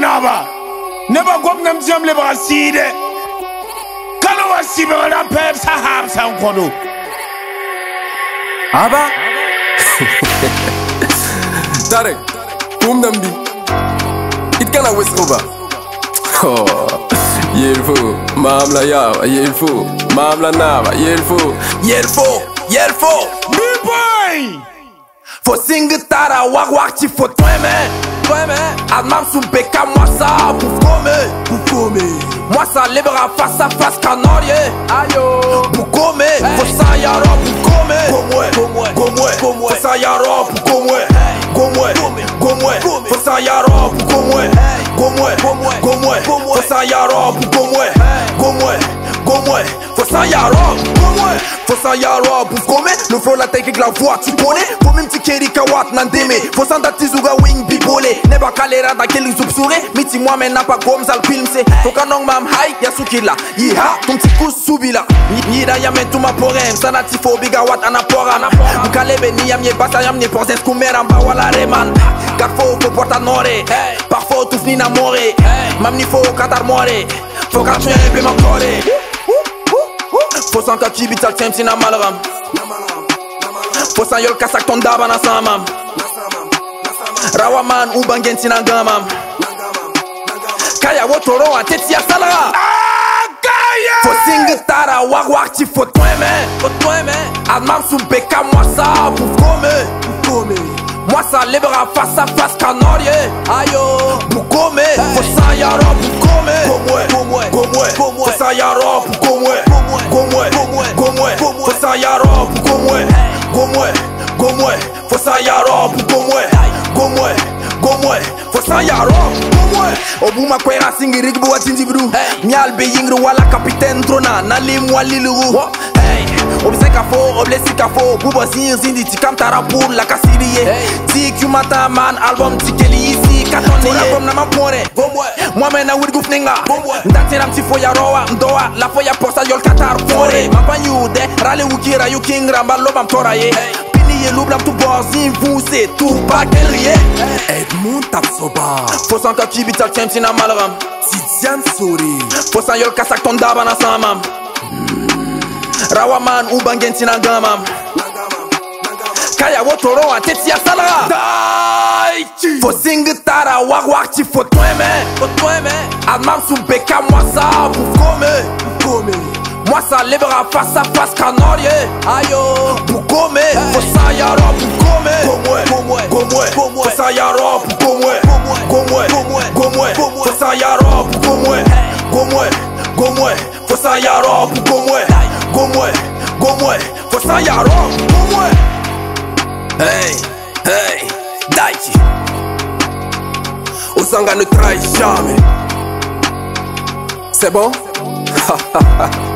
naba ne ba gwamnan jam le ba side kalo wa sibe wala pep sa hab sa nkodo aba. Tarek kum nam bi it kana wes oba oh yelfo mamla yawa yelfo mamla naba yelfo yelfo yelfo mi boy! Fo singe tara wak wak ti fo tweme Tweme Ad mam sou beka mwa sa pou fome Pou fome Mwa sa libera face à face kanarye Ayo Pou kome Fo sa yara pou kome Komwe Komwe Komwe Fo sa yara pou komwe Komwe Komwe Fo sa yara pou komwe Komwe Komwe Fo sa yara pou komwe Komwe Komwe Fo sa yara Komwe Fo sa yara pou kome Le flow la technique la voix tu connais Faut même ti keri kawat nan deme Fo san da tizuga wing bibole Neba kalera da keli zupsure Miti mwa men na pa gom zal film se Fo kanong mam hai ya sukila Yiha tum ti kus subila Yida ya men tuma porem Sana ti fo biga wat anapora Mkalebe ni yam ye basa yam ni ponsen skumera mba wala reman. Kat fo fo porta nore Parfo tuf ni namore Mam ni fo katar more Fo ka tuen pe ma kore Fo san ka kibit al tem si na malram Fo san yol kasak ton daba na samam Rawa man na gamam. Kaya wotoro an teti ya salara Fo singe tara wak wak ti fo tweme Fo tweme Ad mam sou beka mwa sa pou fome Pou fome Mwa sa libera face à face kanarye Ayo Pou kome Fo sa yara pou kome obuma yarɔ o b'u ma ko wa mial be yingiri wala kapitɛni trona nali mwalilugu o be se kafo fo o be le si tikam tara pur la ka siri ye tikumata man album tikeli isi yisi tɔn ne ye nama pɔrɛ mohamɛ na wirigu fninga ntantiram ti fo yarɔ wa ndɔwa la fo ya yol katar ka tar pɔre rale wukira yu kingra mbalobam tɔra ye. Pini ye lublam tu bozin Vuse tu bakelye Edmond Tapsoba malram Tidiane Sori Fosan yol kasak ton daba samam Rawa man u bangen tina gamam Kaya wotoro an teti ya salara Daichi Fo singe tara wak wak ti fo tweme Fo tweme sou beka mwa sa pou Mwa sa libera face à face kanarye Ayo Pou kome Fo sa yara pou kome Komwe Komwe Fo sa yara pou komwe Komwe Komwe Fo sa yara pou komwe Komwe Komwe Fo sa yara pou komwe Komwe Komwe Fo sa yara pou komwe Hey. Hey Daichi Osanga ne trahit jamais. C'est bon